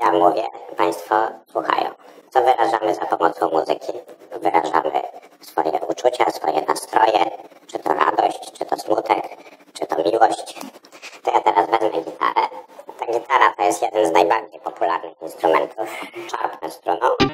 Ja mówię, Państwo słuchają. Co wyrażamy za pomocą muzyki? Wyrażamy swoje uczucia, swoje nastroje, czy to radość, czy to smutek, czy to miłość. To ja teraz wezmę gitarę. Ta gitara to jest jeden z najbardziej popularnych instrumentów. Czarpnę struną.